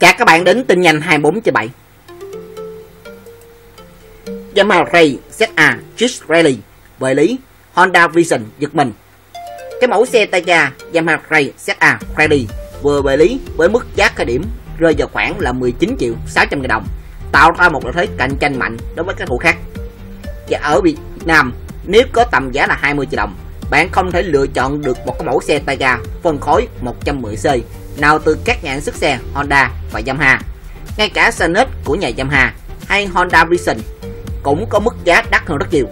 Chào các bạn đến tin nhanh 24/7. Yamaha Ray ZA Cheese Rally Về lý, Honda Vision giật mình Cái mẫu xe tay ga Yamaha Ray ZA Rally vừa về lý, với mức giá khởi điểm rơi vào khoảng là 19 triệu 600 ngàn đồng, tạo ra một lợi thế cạnh tranh mạnh đối với các thủ khác và ở Việt Nam, nếu có tầm giá là 20 triệu đồng bạn không thể lựa chọn được một cái mẫu xe tay ga phân khối 110C nào từ các nhà sản xuất xe Honda và Yamaha. Ngay cả Sanet của nhà Yamaha hay Honda Vision cũng có mức giá đắt hơn rất nhiều.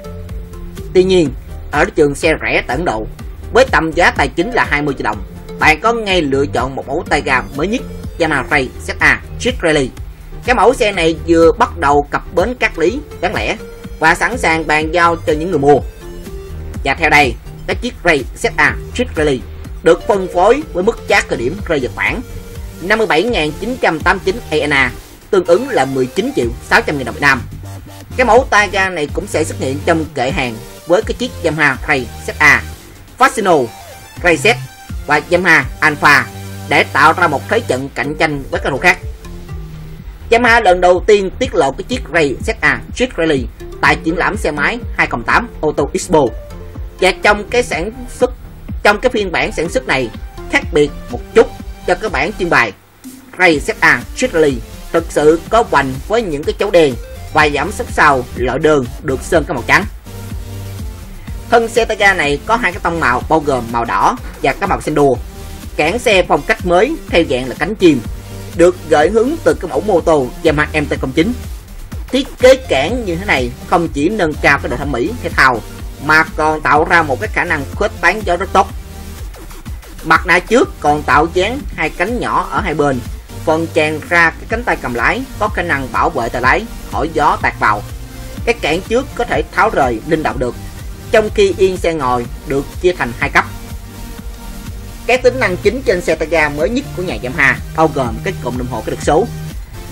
Tuy nhiên, ở trường xe rẻ tại Ấn Độ, với tầm giá tài chính là 20 triệu đồng, bạn có ngay lựa chọn một mẫu tay ga mới nhất Yamaha Ray ZA Street Rally. Cái mẫu xe này vừa bắt đầu cập bến các lý bán lẻ và sẵn sàng bàn giao cho những người mua. Và theo đây, cái chiếc Ray ZA Street Rally được phân phối với mức giá khởi điểm rơi vào khoảng 57.989 ANA, tương ứng là 19 triệu 600 nghìn đồng Việt Nam. Cái mẫu tay ga này cũng sẽ xuất hiện trong kệ hàng với cái chiếc Yamaha Ray ZA, Fascino, Ray Z và Yamaha Alpha để tạo ra một thế trận cạnh tranh với các đồ khác. Yamaha lần đầu tiên tiết lộ cái chiếc Ray ZA Street Rally tại triển lãm xe máy 2008 Auto Expo. Và trong cái sản xuất trong cái phiên bản sản xuất này khác biệt một chút cho các bản trưng bày Ray ZA à, Street thực sự có vành với những cái chấu đèn và giảm sấp sau loại đường được sơn cái màu trắng. Thân xe Tega này có hai cái tông màu bao gồm màu đỏ và cái màu xanh đùa Cản xe phong cách mới theo dạng là cánh chim, được gợi hướng từ cái mẫu mô tô Yamaha MT-09. Thiết kế cản như thế này không chỉ nâng cao cái độ thẩm mỹ thể thao mà còn tạo ra một cái khả năng khuếch tán gió rất tốt. Mặt nạ trước còn tạo dáng hai cánh nhỏ ở hai bên, phần tràn ra cái cánh tay cầm lái có khả năng bảo vệ tay lái khỏi gió tạt vào. Cái cản trước có thể tháo rời linh động được, trong khi yên xe ngồi được chia thành hai cấp. Các tính năng chính trên xe Targa mới nhất của nhà Yamaha bao gồm cái cụm đồng hồ cái được số,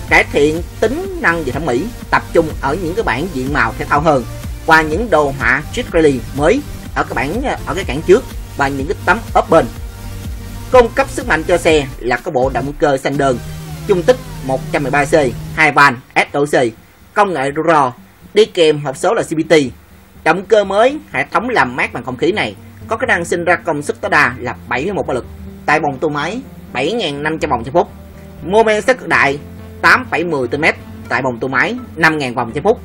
cải thiện tính năng về thẩm mỹ, tập trung ở những cái bản diện màu thể thao hơn qua những đồ họa Street Rally mới ở cái bản ở cái cản trước và những cái tấm ốp bên. Cung cấp sức mạnh cho xe là cái bộ động cơ xanh đơn, dung tích 113C, 2 van SOC, công nghệ RO, đi kèm hộp số là CVT. Động cơ mới, hệ thống làm mát bằng không khí này có khả năng sinh ra công suất tối đa là 71 mã lực tại vòng tua máy 7.500 vòng trên phút. Mô men sức cực đại 8,10 Nm tại vòng tua máy 5.000 vòng trên phút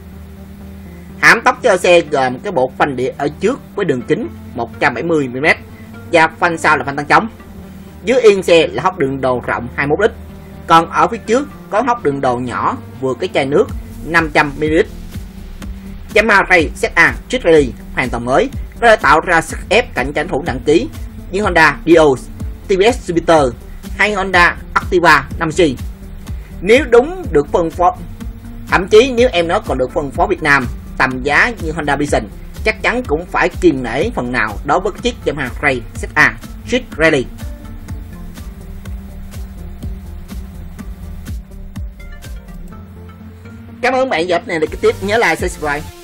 Hãm tốc cho xe gồm cái bộ phanh địa ở trước với đường kính 170mm và phanh sau là phanh tăng chống. Dưới yên xe là hốc đường đồ rộng 21 lít. Còn ở phía trước có hốc đường đồ nhỏ vừa cái chai nước 500ml. Yamaha Ray ZA Street Rally hoàn toàn mới có thể tạo ra sức ép cạnh tranh thủ nặng ký như Honda Dio, tbs Jupiter hay Honda Activa 5G. Nếu đúng được phân phối Thậm chí nếu em nó còn được phân phối Việt Nam tầm giá như Honda Vision, chắc chắn cũng phải kiềm nể phần nào đối với chiếc Yamaha Ray ZA Street Rally. Cảm ơn bạn dập này được cái tiếp nhớ like, subscribe